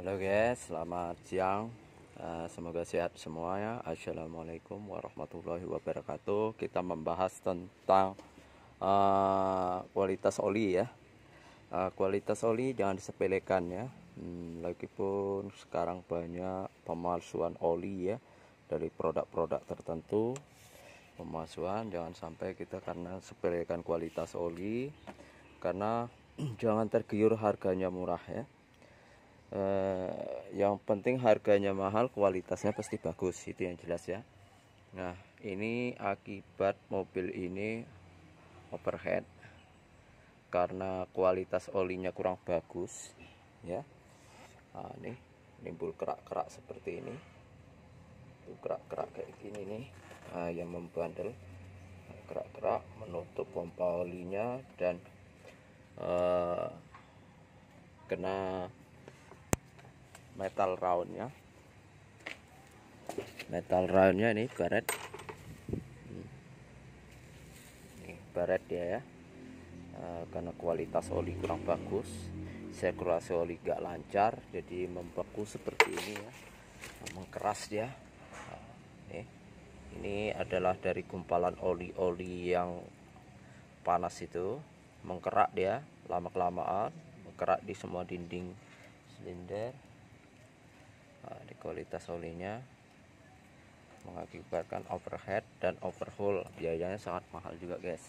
Halo guys, selamat siang. Uh, semoga sehat semuanya. Assalamualaikum warahmatullahi wabarakatuh. Kita membahas tentang uh, kualitas oli ya. Uh, kualitas oli jangan disepelekan ya. Hmm, lagipun sekarang banyak pemalsuan oli ya dari produk-produk tertentu. Pemalsuan jangan sampai kita karena sepelekan kualitas oli karena jangan tergiur harganya murah ya eh, yang penting harganya mahal kualitasnya pasti bagus itu yang jelas ya. Nah ini akibat mobil ini overhead. Karena kualitas olinya kurang bagus ya. Nah, ini nimbul kerak-kerak seperti ini. Kerak-kerak kayak gini nih nah, yang membandel. Kerak-kerak menutup pompa olinya dan uh, kena metal roundnya. Metal roundnya ini baret. Ini baret dia ya. E, karena kualitas oli kurang bagus sirkulasi oli gak lancar jadi membeku seperti ini ya. Mengkeras dia. Nah, ini adalah dari gumpalan oli-oli yang panas itu. Mengkerak dia lama kelamaan mengkerak di semua dinding silinder di kualitas olinya mengakibatkan overhead dan overhaul. Biayanya sangat mahal juga guys.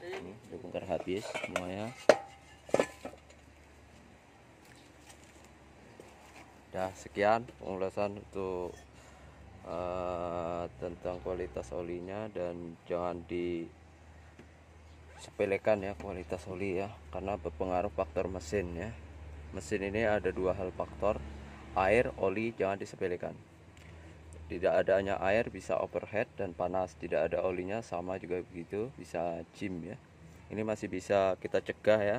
Ini dibongkar habis semuanya. Dah sekian pengulasan untuk uh, tentang kualitas olinya dan jangan di sepelekan ya kualitas oli ya karena berpengaruh faktor mesin ya. Mesin ini ada dua hal faktor air, oli jangan disepelekan. Tidak adanya air bisa overhead dan panas, tidak ada olinya sama juga begitu, bisa jim ya. Ini masih bisa kita cegah ya.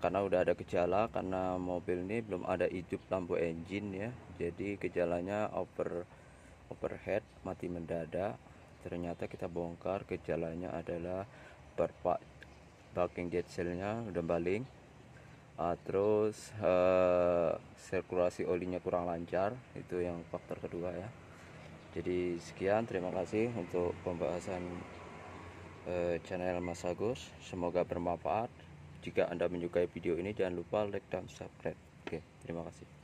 Karena udah ada gejala karena mobil ini belum ada hidup lampu engine ya. Jadi gejalanya over overhead, mati mendadak. Ternyata kita bongkar gejalanya adalah perpak backing jet cellnya udah baling uh, terus uh, sirkulasi olinya kurang lancar itu yang faktor kedua ya. Jadi sekian terima kasih untuk pembahasan uh, channel Mas Agus. Semoga bermanfaat. Jika anda menyukai video ini jangan lupa like dan subscribe. Oke terima kasih